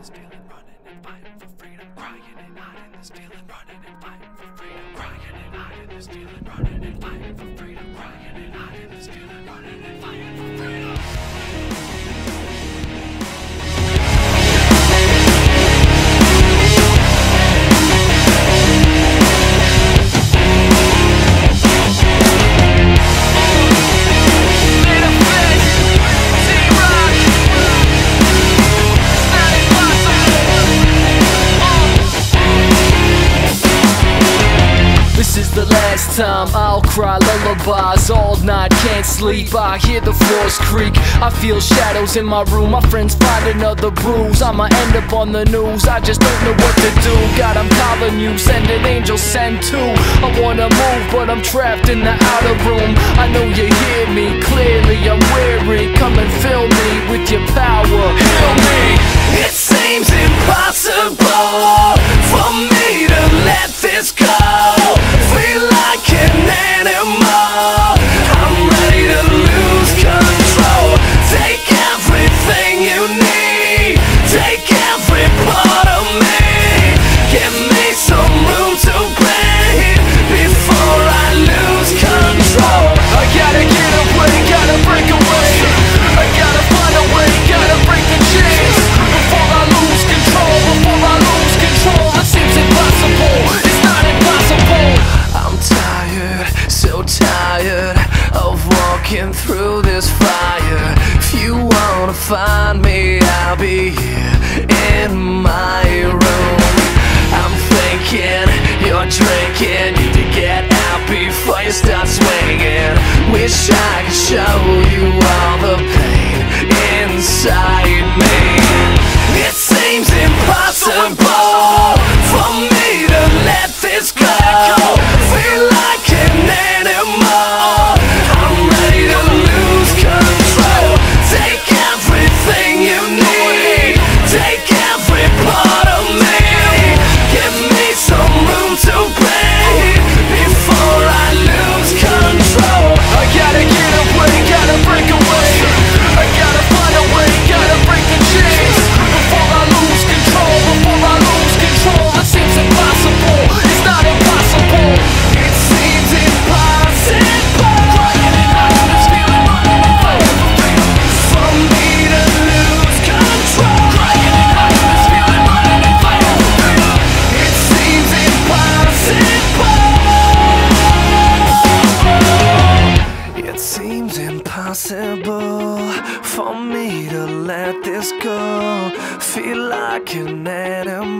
and stealing, running and fighting for freedom, crying and hiding and stealing, running and fighting for freedom, crying and hiding and stealing, running and fighting for freedom, crying and hiding and stealing, running and fighting time I'll cry lullabies all night, can't sleep. I hear the floors creak. I feel shadows in my room. My friends find another bruise. I'ma end up on the news. I just don't know what to do. God, I'm calling you. Send an angel, send two. I wanna move, but I'm trapped in the outer room. I know you hear me clearly. I'm weary. Come and fill me with tired, so tired of walking through this fire. If you wanna find me, I'll be here in my room. I'm thinking you're drinking, need to get out before you start swinging. Wish I could show impossible for me to let this go. Feel like an animal.